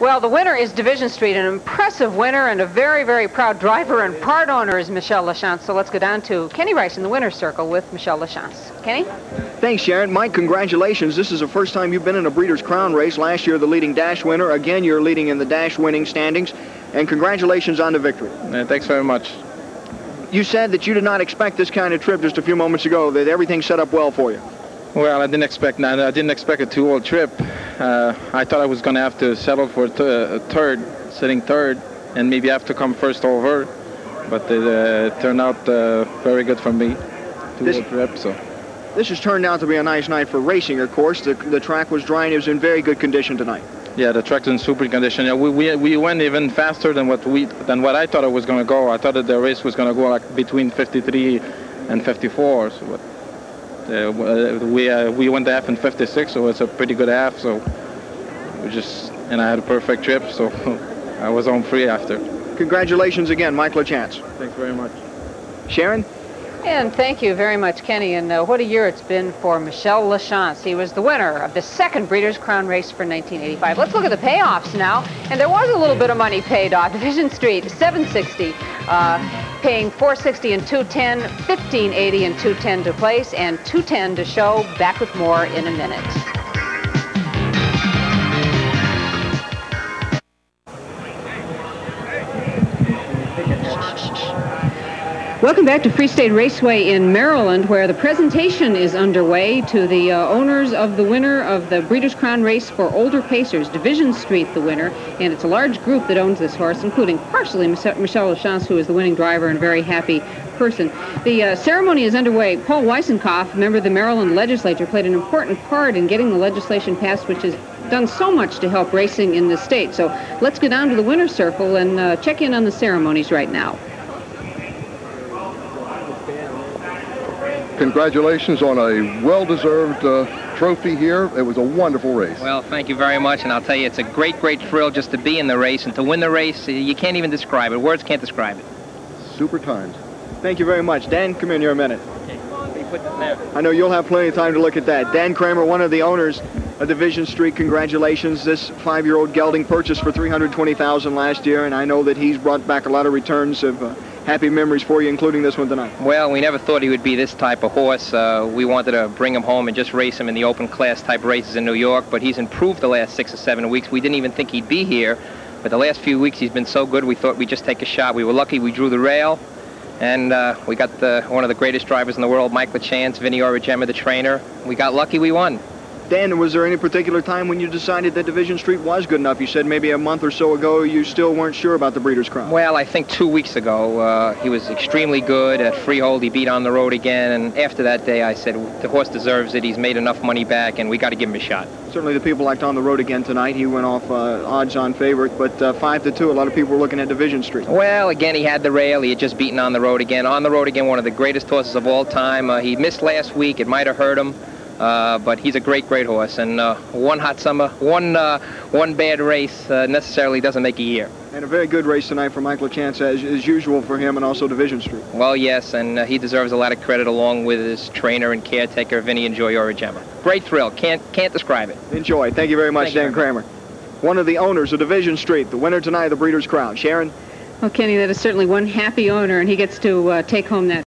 Well, the winner is Division Street, an impressive winner and a very, very proud driver and part owner is Michel Lachance. So let's go down to Kenny Rice in the winner's circle with Michel Lachance. Kenny? Thanks, Sharon. Mike, congratulations. This is the first time you've been in a Breeders' Crown race. Last year, the leading dash winner. Again, you're leading in the dash winning standings. And congratulations on the victory. Uh, thanks very much. You said that you did not expect this kind of trip just a few moments ago, that everything set up well for you. Well, I didn't expect that. I didn't expect a two-hole trip. Uh, I thought I was going to have to settle for a third, sitting third, and maybe have to come first over. But it uh, turned out uh, very good for me. Two-hole trip, so. This has turned out to be a nice night for racing, of course. The, the track was dry and it was in very good condition tonight. Yeah, the track's in super condition. Yeah, we, we, we went even faster than what we than what I thought it was going to go. I thought that the race was going to go like between 53 and 54. So, but uh, we uh, we went the half in 56, so it's a pretty good half. So we just and I had a perfect trip, so I was home free after. Congratulations again, Mike Lachance. Thanks very much. Sharon? And thank you very much, Kenny. And uh, what a year it's been for Michel Lachance. He was the winner of the second Breeders' Crown race for 1985. Let's look at the payoffs now. And there was a little bit of money paid off. Division Street, 760, uh, paying 460 and 210, 1580 and 210 to place, and 210 to show. Back with more in a minute. Welcome back to Free State Raceway in Maryland, where the presentation is underway to the uh, owners of the winner of the Breeders' Crown race for older pacers, Division Street, the winner, and it's a large group that owns this horse, including partially Michel Lachance, who is the winning driver and very happy person. The uh, ceremony is underway. Paul Weisenkopf, member of the Maryland legislature, played an important part in getting the legislation passed, which has done so much to help racing in the state. So let's go down to the winner's circle and uh, check in on the ceremonies right now. Congratulations on a well-deserved uh, trophy here. It was a wonderful race. Well, thank you very much, and I'll tell you, it's a great, great thrill just to be in the race and to win the race. You can't even describe it. Words can't describe it. Super times. Thank you very much. Dan, come in here a minute. Okay, come on, put this there. I know you'll have plenty of time to look at that. Dan Kramer, one of the owners of Division Street, congratulations. This five-year-old gelding purchased for 320000 last year, and I know that he's brought back a lot of returns of uh, happy memories for you, including this one tonight. Well, we never thought he would be this type of horse. Uh, we wanted to bring him home and just race him in the open class type races in New York, but he's improved the last six or seven weeks. We didn't even think he'd be here, but the last few weeks he's been so good we thought we'd just take a shot. We were lucky we drew the rail, and uh, we got the, one of the greatest drivers in the world, Mike Lachance, Vinny Auriemma, the trainer. We got lucky, we won. Dan, was there any particular time when you decided that Division Street was good enough? You said maybe a month or so ago you still weren't sure about the Breeders' Crown. Well, I think two weeks ago uh, he was extremely good at Freehold. He beat on the road again, and after that day I said the horse deserves it. He's made enough money back, and we got to give him a shot. Certainly the people liked on the road again tonight. He went off uh, odds-on favorite, but uh, five to two. A lot of people were looking at Division Street. Well, again he had the rail. He had just beaten on the road again. On the road again, one of the greatest horses of all time. Uh, he missed last week. It might have hurt him. Uh, but he's a great, great horse, and uh, one hot summer, one uh, one bad race uh, necessarily doesn't make a year. And a very good race tonight for Michel Lachance, as, as usual for him, and also Division Street. Well, yes, and uh, he deserves a lot of credit along with his trainer and caretaker, Vinny and Joy Auriemma. Great thrill, can't can't describe it. Enjoy. Thank you very much, Thank Dan Kramer. One of the owners of Division Street, the winner tonight, the Breeders' Crown. Sharon. Well, Kenny, that is certainly one happy owner, and he gets to take home that.